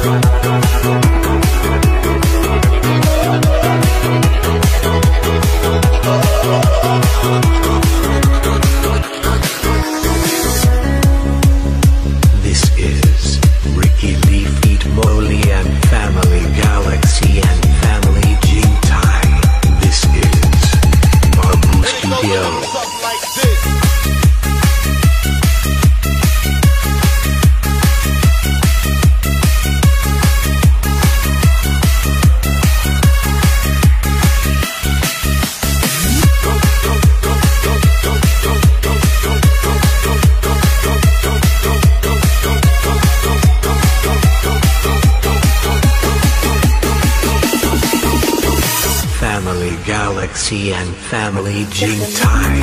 Thank And family Jing Tai.